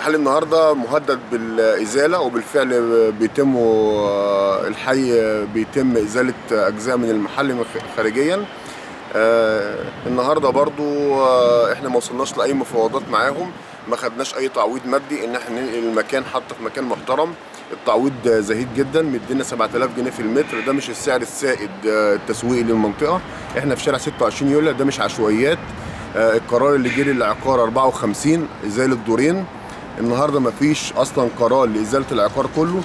المحل النهارده مهدد بالإزالة وبالفعل بيتم الحي بيتم إزالة أجزاء من المحل خارجيا. آه النهارده برضو آه إحنا ما وصلناش لأي مفاوضات معاهم. ما خدناش أي تعويض مادي إن إحنا ننقل المكان حتى في مكان محترم. التعويض زهيد جدا مدينا 7000 جنيه في المتر. ده مش السعر السائد آه التسويقي للمنطقة. إحنا في شارع 26 يوليو ده مش عشوائيات. آه القرار اللي جه للعقار 54 ازاله دورين النهارده مفيش أصلا قرار لإزالة العقار كله.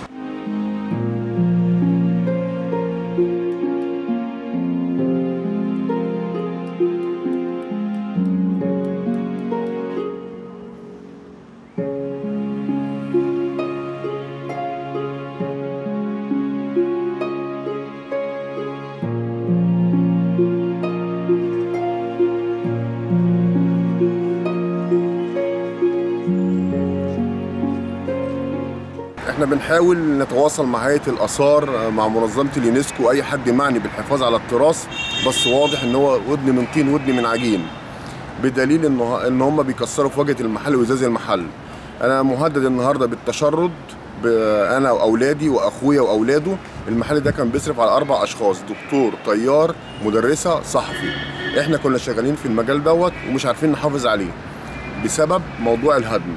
إحنا بنحاول نتواصل مع هيئة الآثار مع منظمة اليونسكو أي حد معني بالحفاظ على التراث بس واضح إن هو ودن من طين ودن من عجين بدليل إن إن هم بيكسروا في واجهة المحل وإزاز المحل. أنا مهدد النهارده بالتشرد أنا وأولادي وأخويا وأولاده المحل ده كان بيصرف على أربع أشخاص دكتور طيار مدرسة صحفي. إحنا كنا شغالين في المجال دوت ومش عارفين نحافظ عليه بسبب موضوع الهدم.